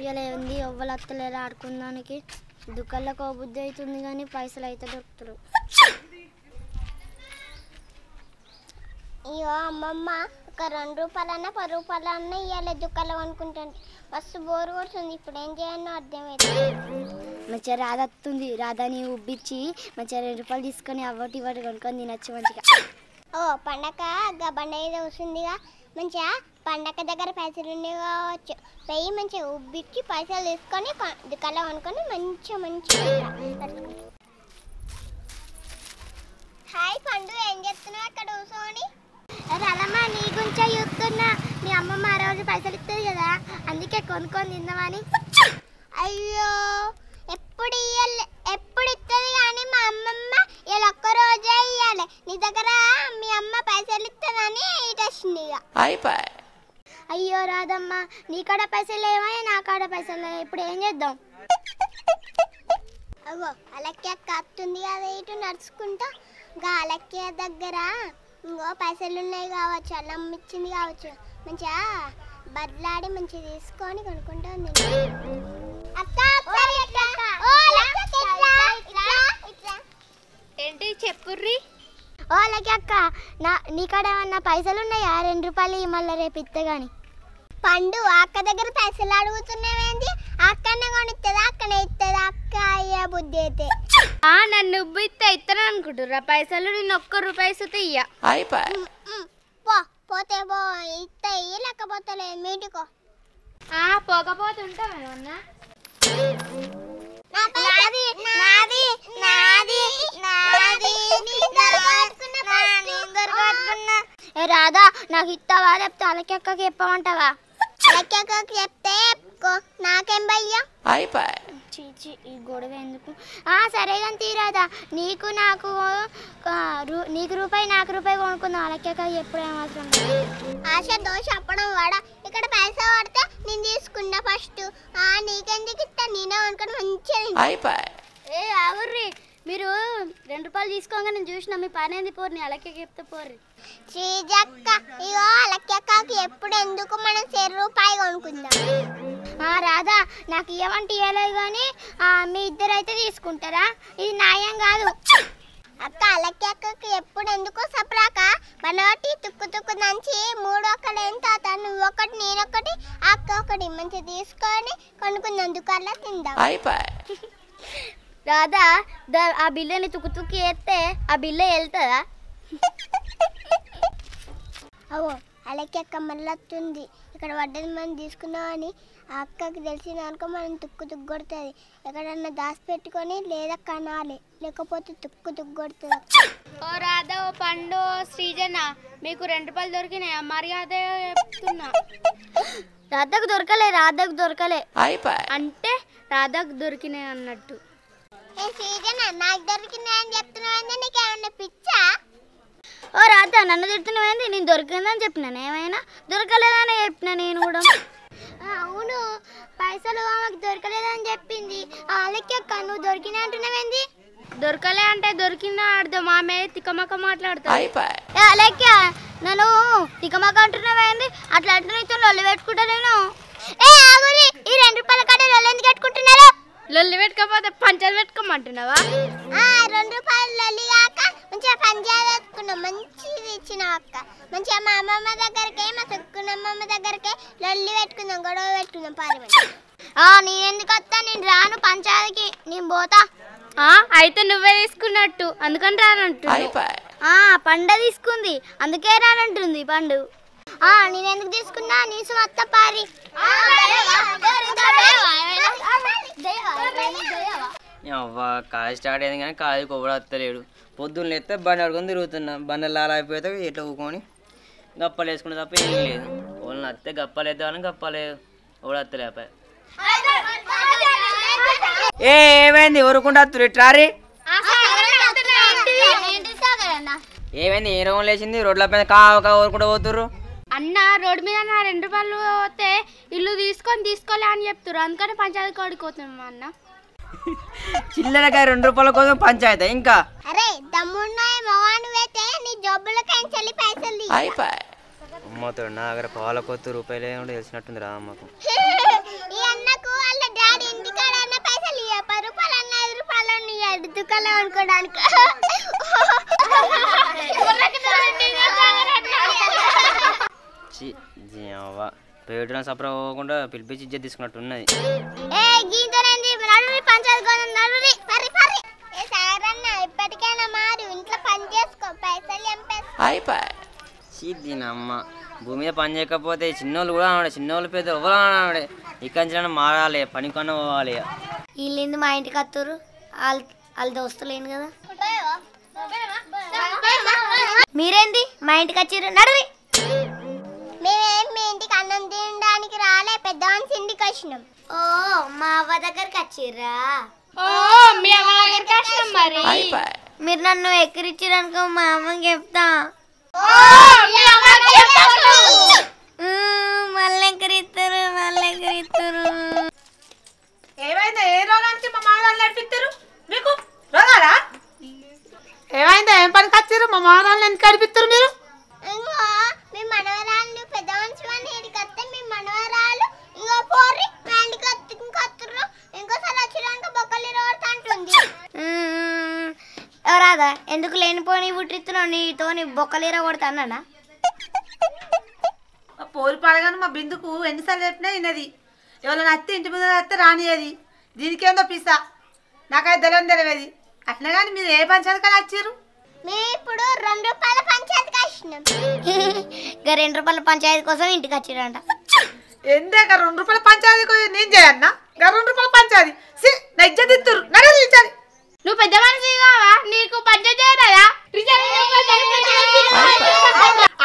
ఇలా ఏంది ఎవ్వరు అత్తలేరు ఆడుకుందానికి. దుకాళ్ళకు బుద్ధి అవుతుంది కానీ పైసలు అయితే దొరుకుతారు. అయ్యో అమ్మమ్మ ఒక రెండు రూపాయలన్నా పది రూపాయలన్నా ఇవ్వాలి దుకాణంలో అనుకుంటాను మస్తు బోరు కొడుతుంది ఇప్పుడు ఏం చేయాలో అర్థమైంది మంచిగా రాధ వస్తుంది రాధాని ఉబ్బిచ్చి మంచిగా రెండు రూపాయలు తీసుకొని అవ్వటి ఇవ్వటి కొనుక్కొని తినచ్చు మంచిగా. ఓ పండగ గా బండ ఏదో వస్తుందిగా మంచిగా పండగ దగ్గర పైసలు ఉండవచ్చు పోయి వెయ్యి మంచిగా ఉబ్బిచ్చి పైసలు తీసుకొని కొ- దుకాణంలో కొనుక్కొని మంచిగా మంచిగా హాయ్ పండు ఏం చేస్తున్నావు అక్కడ కూర్చొని? రలమ్మా నీ గురించే చూస్తున్నా. మీ అమ్మమ్మ ఆ రోజు పైసలు ఇస్తుంది కదా అందుకే కొనుక్కొని తిందామని. అయ్యో ఎప్పుడు ఇయ్యాలి ఎప్పుడు ఇస్తుంది కానీ మా అమ్మమ్మ ఇలా ఒక్క రోజే ఇవ్వాలి నీ దగ్గర మీ అమ్మ వచ్చింది ఇక అయ్యో రాధమ్మ నీ కాడ పైసలు లేవా నా కాడ పైసలు లేవా ఇప్పుడు ఏం చేద్దాం? అగో అలక్య అక్క కదా ఇటు నడుచుకుంటా. ఇంకా అలక్య దగ్గర ఇంకో పైసలు ఉన్నాయి కావచ్చు అల్లం ఇచ్చింది కావచ్చు. మంచిగా బదలాడి మంచిగా తీసుకొని కొనుక్కుంటా ఉంది. నా నీ కాడ ఏమన్నా పైసలు ఉన్నాయా? రెండు రూపాయలు మళ్ళీ రేపు ఇస్తే గాని. పండు అక్క దగ్గర పైసలు అడుగుతున్నావేంటి అక్కనే కొనిస్తుంది అక్కనే ఇస్తుంది అక్క అయ్యే బుద్ధి అయితే. ఆ నన్ను ఉబ్బు ఇస్తే ఇస్తాను అనుకుంటుర్రా. పైసలు నేను ఒక్క రూపాయి ఇస్తే ఇయ్య. పో. పోతే పో. ఇస్తాయి లేకపోతే లేదు. మీటికో ఆ పోకపోతే ఉంటామేమన్నా నాది నాది నాది నాది ఏ రాధా నాకు ఇస్తావా లేకపోతే అలాగే అక్కకి చెప్పమంటావా? లెక్కకు చెప్తే నాకేం భయ్యా? చీచి ఈ గొడవ ఎందుకు? ఆ సరే కానీ తీరాదా నీకు నాకు నీకు రూపాయి నాకు రూపాయి కొనుక్కుందాం. అలాగే అక్కకి ఎప్పుడు ఏమాత్రం ఆశ దోశ అప్పడం వాడ. ఇక్కడ పైసా పడితే నేను తీసుకున్నా ఫస్ట్ ఆ నీకెందుకు ఇస్తా నేనే అనుకుని మంచిగా ఏ ఆగుర్రి. మీరు రెండు రూపాయలు తీసుకోగా నేను చూసిన మీ పని ఏంది పోర్ని అలాగే చెప్తే పోర్రి శ్రీజక్క ఇగో లెక్కకి ఎప్పుడు ఎందుకు మనం చెరు రూపాయి కొనుక్కుందాం? ఆ రాధా నాకు ఇవ్వమంటే ఇవ్వలేదు కానీ ఆ, మీ ఇద్దరు అయితే తీసుకుంటారా? ఇది న్యాయం కాదు. అక్క అలక్కి ఎప్పుడు ఎందుకు సపరాక మనోటి తుక్కు తుక్కు దంచి మూడు ఒక్కడు ఎంత తాత నువ్వు ఒకటి నేను ఒకటి అక్క ఒకటి మంచిగా తీసుకొని కొనుక్కుందాం దుకాణంలో తిందాం. రాధా ద- ఆ బిల్లుని తుక్కు తుక్కి వేస్తే ఆ బిల్లు వెళ్తుందా? అవో అలక్కి అక్క మళ్ళీ వస్తుంది ఇక్కడ పడ్డది మనం తీసుకుందాం అని ఆ అక్కకి తెలిసిన అనుకో మనం తుక్కు తుక్కు కొడుతుంది. ఎక్కడన్నా దాచి పెట్టుకొని లేదా కనాలి లేకపోతే తుక్కు తుక్కు కొడుతుంది. ఓ రాధా ఓ పండు శ్రీజన మీకు రెండు రూపాయలు దొరికినాయా? మర్యాద చెప్తున్నా. రాధకు దొరకలే రాధకు దొరకలే. అంటే రాధాకు దొరికినాయి అన్నట్టు. నాకు దొరికింది అని చెప్తున్నావు నీకేమన్నా పిచ్చా? ఓ రాధ నన్ను తిడుతున్నావేంది? నేను దొరికిందని చెప్పినాను. ఏమైనా? దొరకలేదని చెప్పిన నేను కూడా. అవును. పైసలు ఆమెకు దొరకలేదని చెప్పింది. వాళ్ళకి అక్క నువ్వు దొరికినా అంటున్నావేంది? దొరకలే అంటే దొరికిందా? అర్థం ఆమె తికమక మాట్లాడుతుంది. ఏ, అలెక్క నన్ను తికమక అంటున్నావేంది? అట్లా అంటే నీతో లొల్లి పెట్టుకుంటా నేను ఏ ఆగురి. ఈ రెండు రూపాయల కాడ లొల్లి ఎందుకు పెట్టుకుంటున్నారు? లొల్లి పెట్టుకోపోతే పంచాలు పెట్టుకోమంటున్నావా? ఆ రెండు రూపాయలు లొల్లి కాక మంచిగా పంచాయతీ ఎత్తుకున్నాం మంచిది ఇచ్చిన అక్క. మంచిగా మా అమ్మమ్మ దగ్గరికి మా తొక్కున్న అమ్మమ్మ దగ్గరికి లొల్లి పెట్టుకుందాం గొడవ పెట్టుకుందాం పార్లమెంట్ ఆ నేను ఎందుకు వస్తా నేను రాను పంచాయతీకి. నేను పోతా. ఆ, అయితే నువ్వే తీసుకున్నట్టు. అందుకని రానంటు ఆ పండ తీసుకుంది. అందుకే రానంటుంది పండు. నేను ఎందుకు తీసుకున్నా నీసు అత్త పారి అవ్వ కాలేజ్ స్టార్ట్ అయింది కానీ కాలేజీకి ఒకడు వస్తలేడు పొద్దున్న లేస్తే బండి అడుగుని తిరుగుతున్నా బండి లాల అయిపోతే ఎట్లా ఊకొని గప్పలు వేసుకునే తప్ప ఏం లేదు వాళ్ళని వస్తే గప్పలు వేద్దామని గప్పలేదు ఒకడు వస్తలే అబ్బాయి ఏ ఏమైంది ఊరుకుంటా ట్రారీ ఏమైంది ఏ రోగం లేచింది రోడ్ల పైన కావక ఊరుకుంటూ పోతుర్రు అన్న రోడ్డు మీద నా రెండు రూపాయలు పోతే ఇల్లు తీసుకొని తీసుకోలే అని చెప్తారు అందుకని పంచాయతీ కోడుకోతున్నాం అన్న. చిల్లరకాయ రెండు రూపాయల కోసం పంచాయతీ ఇంకా? అరే దమ్మున్నాయి మగాను అయితే నీ జబ్బుల కంచెల్లి పైసలు తీ. అమ్మతో నా దగ్గర పాల కొత్త రూపాయలే కూడా తెలిసినట్టుంది రా అమ్మకు. ఈ అన్నకు వాళ్ళ డాడీ ఇంటికాడ అన్న పైసలు ఇయ్య. పది రూపాయలు అన్న ఐదు రూపాయలు అన్న ఇయ్యాడు దుకాణం అనుకోవడానికి. పేటన సపరా పోకుండా పిలిపించి ఇజ్జత్ తీసుకున్నట్టు ఉన్నది. ఏ గీతనేంది నడురి పంచాయతీ గోధుమ నడురి పరి పరి. ఏ సాగరన్న ఇప్పటికైనా మారు ఇంట్లో పని చేసుకో పైసలు ఎంపేసుకో చీ దీని అమ్మ భూమి మీద పని చేయకపోతే చిన్నోళ్ళు కూడా ఆవిడ చిన్నోళ్ళు పెద్ద ఎవరు ఆవిడే ఇక్కడి నుంచి మారాలి పని కన్నా పోవాలి. ఇక. వీళ్ళేంది మా ఇంటికి వస్తారు వాళ్ళ వాళ్ళ దోస్తులేను కదా? మీరేంది? మా ఇంటికి వచ్చిర్రు? నడురి. మేమేం మీ ఇంటికి అన్నం తినడానికి రాలే పెద్దవాని ఇంటికి వచ్చినాం. ఓ మా అవ్వ దగ్గరికి వచ్చిర్రా? ఓ మీ అమ్మ దగ్గరికి వచ్చినాం మరి. మీరు నన్ను ఎక్కిరిచ్చిరనుకో మా అమ్మకి చెప్తా. మళ్ళీ ఎక్కిరిస్తారు మళ్ళీ ఎక్కిరిస్తారు ఏమైందా? ఏ రోగానికి మా మామూలు నడిపిస్తారు మీకు ఏమైందా? ఏం పనికి వచ్చారు మా మామూలు ఎందుకు నడిపిస్తారు మీరు ఇంకో మీ మనవరాళ్ళు పెద్ద మనిషి వాడిని ఇక్కడికి వస్తే మీ మనవరాలు ఇంకో పోర్రి మా ఇంటికి వస్తే ఇంకొత్తుర్రు ఇంకోసారి వచ్చినాక బొక్కలు రోడ్తా అంటుంది మ్మ్. రాదా ఎందుకు లేనిపోని పుట్టిస్తున్నావు నీతో నీ బొక్కలీర కొడతానా ఆ పోరి పాడగాను మా బిందుకు ఎన్నిసార్లు చెప్పినా విన్నది ఎవరైనా అత్తే ఇంటి ముందు వస్తే రానియది దీనికేందో పిసా. నాకైతే తెలియని తెలియదు అట్లా కానీ మీరు ఏ పంచాయతీ వచ్చారు మేము ఇప్పుడు రెండు రూపాయల పంచాయతీకి వచ్చినాం ఇంకా రెండు రూపాయల పంచాయతీ కోసం ఇంటికి వచ్చిరంట ఎందాక రెండు రూపాయల పంచాయతీ నేను చేయన్నా ఇంకా రెండు రూపాయల పంచాయతీ సి నజ్జ తిత్తురు నడవలించాలి నువ్వు పెద్ద మనిషి కావా నీకు పంచాయతీ చేయరాదా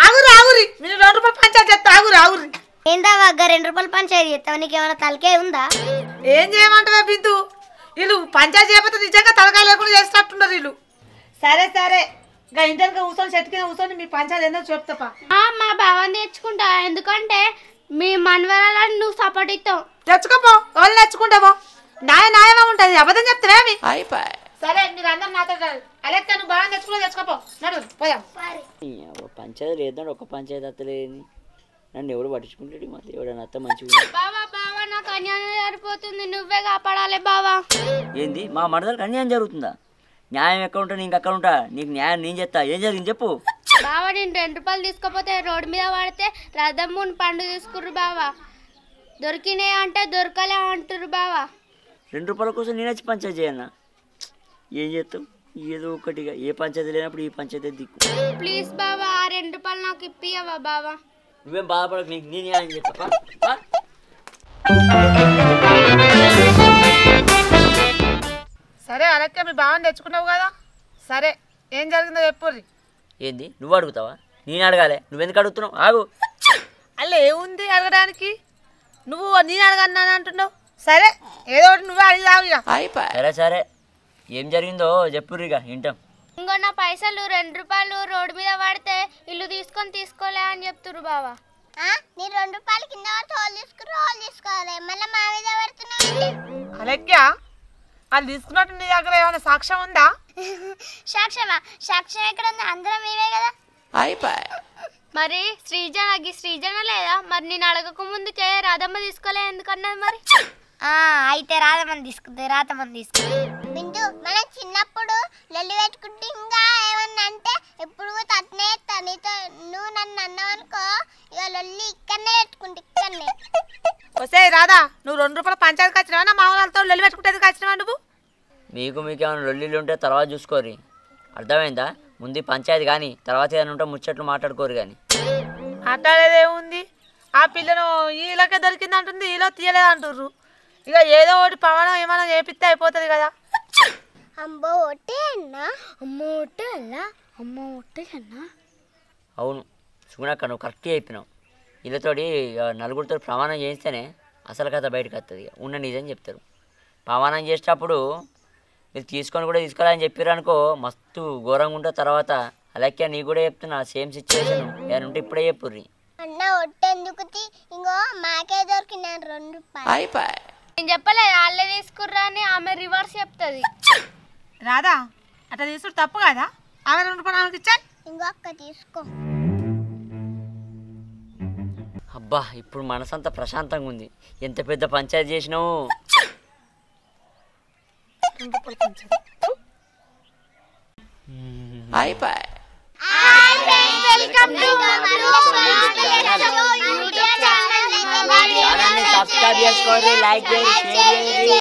ఆగురు ఆగురి మీరు రెండు రూపాయల పంచాయతీ చేస్తే ఆగురు ఆగురి వగ్గ రెండు రూపాయల పంచాయతీ చేస్తావు? నీకేమైనా తలకే ఉందా? ఏం చేయమంటావే బిందు? వీళ్ళు పంచాయతీ చేయకపోతే నిజంగా తలకాయ లేకుండా చేస్తున్నట్టున్నారు వీళ్ళు. సరే సరే. ఇంకా ఇంటర్గా కూర్చొని చెట్టు కింద కూర్చొని మీ పంచాయతీ ఏందో చెప్తాపా. ఆ, మా భావం తెచ్చుకుంటా. ఎందుకంటే మీ మనవరాలను నువ్వు సపోర్ట్ ఇస్తావు. తెచ్చుకోపో. వాళ్ళు తెచ్చుకుంటావో? న్యాయ న్యాయమే ఉంటుంది. అబద్ధం చెప్తావేమి సరే మీరు అందరు నాతో అలెక్క నువ్వు బాగా తెచ్చుకున్నా తెచ్చుకోపో. నడు పోయాం పంచాయతీ లేదంటే ఒక పంచాయతీ అత్తలేని నన్ను ఎవడు పట్టించుకుంటాడు? మళ్ళీ ఎవడన్నా అత్త మంచిగా బావా బావా నాకు అన్యాయం నువ్వే కాపాడాలి బావా. ఏంది? మా మరదలకు అన్యాయం జరుగుతుందా? న్యాయం ఎక్కడ ఉంటా నీకు అక్కడ ఉంటా. నీకు న్యాయం నేను చేస్తా ఏం జరిగింది చెప్పు. బావా నేను రెండు రూపాయలు తీసుకోపోతే రోడ్డు మీద పడితే రథమ్ముని పండు తీసుకుర్రు బావా. దొరికినాయి అంటే దొరకలే అంటుర్రు బావా. రెండు రూపాయల కోసం నేను వచ్చి పంచాయతీ చేయన్నా ఏం చేస్తాం ఏదో ఒకటిగా. ఏ పంచాయతీ లేనప్పుడు ఈ పంచాయతీ దిక్కు. ప్లీజ్ బావా ఆ రెండు రూపాయలు నాకు ఇప్పియవా బావా? నువ్వేం బాధపడకు నీకు నేను న్యాయం చేస్తా. సరే అలెక్క మీ బావని తెచ్చుకున్నావు కదా? సరే ఏం జరిగిందో చెప్పుర్రి. ఏంది? నువ్వు అడుగుతావా? నేను అడగాలి. నువ్వెందుకు అడుగుతున్నావు? ఆగు. అల్ల ఏముంది అడగడానికి? నువ్వు నేను అడగన్నాను అంటున్నావు. సరే ఏదో ఒకటి నువ్వే అడిగావు ఇక సరే సరే. ఏం జరిగిందో చెప్పుర్రు ఇక వింటాం. ఇంకో నా పైసలు రెండు రూపాయలు రోడ్డు మీద పడితే ఇల్లు తీసుకొని తీసుకోలే అని చెప్తుర్రు బావా. ఆ, నీ రెండు రూపాయలు కింద పడితే వాళ్ళు తీసుకుని వాళ్ళు తీసుకోవాలి. మళ్ళీ మా మీద పెడుతున్నావు? అలెక్క వాళ్ళు తీసుకున్నట్టు నీ దగ్గర ఏమైనా సాక్ష్యం ఉందా? సాక్ష్యమా? సాక్ష్యం ఎక్కడ ఉంది అందరం మేమే కదా. మరి శ్రీజనకి శ్రీజన లేదా? మరి నేను అడగక ముందుకే రాధమ్మ తీసుకోలే ఎందుకన్నది మరి? ఆ, అయితే రాధమని తీసుకుంది రాధమని తీసుకుంది. మనం చిన్నప్పుడు లొల్లి పెట్టుకుంటే ఇంకా ఏమన్నా అంటే ఎప్పుడు తట్నే ఎత్తా నీతో నువ్వు నన్ను అన్నావు అనుకో ఇక లొల్లి ఇక్కడనే పెట్టుకుంటే ఇక్కడనే. వస్తే రాదా నువ్వు రెండు రూపాయల పంచాయతీకి వచ్చినావా? నా మామూలతో లొల్లి పెట్టుకుంటేందుకు వచ్చినావా నువ్వు? మీకు మీకు ఏమైనా లొల్లిలు ఉంటే తర్వాత చూసుకోరి అర్థమైందా? ముందు పంచాయతీ కానీ తర్వాత ఏమైనా ఉంటే ముచ్చట్లు మాట్లాడుకోరు కానీ. మాట్లాడేదే ఉంది ఆ పిల్లను ఈలకే దొరికింది అంటుంది ఈలో తీయలేదు అంటుర్రు ఇక ఏదో ఒకటి పవనం ఏమైనా చేపిస్తే అయిపోతుంది కదా. అమ్మ ఒట్టే అలా అమ్మ ఒట్టే అన్నా అవును సుగుణక్క నువ్వు కరెక్ట్గా చెప్పినావు. వీళ్ళతోటి నలుగురితో ప్రమాణం చేస్తేనే అసలు కథ బయటకు వస్తుంది. ఉన్న నిజం చెప్తారు. ప్రమాణం చేసేటప్పుడు మీరు తీసుకొని కూడా తీసుకోవాలని చెప్పారు అనుకో మస్తు ఘోరంగా ఉంటుంది తర్వాత. అలాగే నీకు కూడా చెప్తున్నా సేమ్ సిచ్యువేషన్ ఏమైనా ఉంటే ఇప్పుడే చెప్పుర్రి. అన్న ఒట్టెందుకు ఇంకో మాకే దొరికిన రెండు రూపాయలు నేను చెప్పలేదు వాళ్ళే తీసుకుర్రా అని ఆమె రివర్స్ చెప్తుంది. రాదా అట్లా తీసుడు తప్పు కదా? ఆమె రెండు రూపాయలు ఆమెకి ఇచ్చాయి? ఇంకొక తీసుకో. అబ్బా ఇప్పుడు మనసంతా ప్రశాంతంగా ఉంది. ఎంత పెద్ద పంచాయతీ చేసినావు? ఛానల్ని సబ్స్క్రైబ్ చేసుకోండి లైక్ చేయండి షేర్ చేయండి.